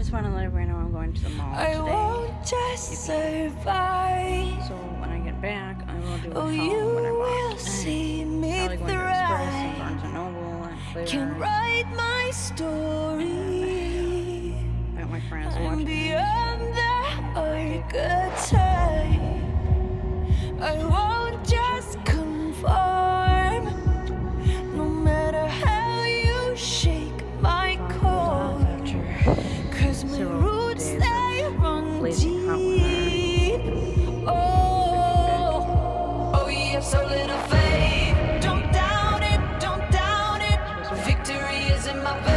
just want to let everyone know I'm going to the mall I today. won't just survive. So when I get back, I will do oh, a Oh, haul you what I will see me Probably going to Express and. Barnes and Noble and Can write my story. I got my friends And watching. beyond that, a good time. days of blazing hot weather. Oh, oh, yeah. so little faith. Don't doubt it, don't doubt it. Victory is in my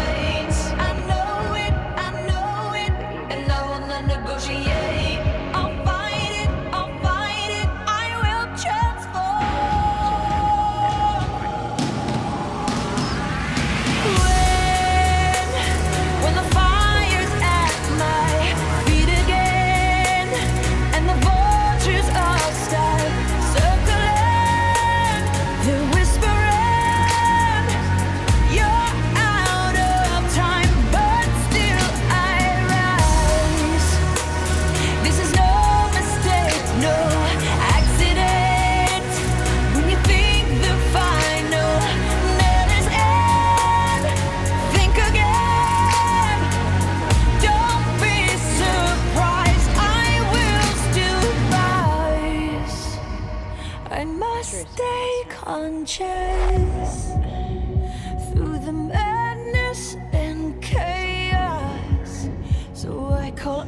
I must stay conscious through the madness and chaos. So I call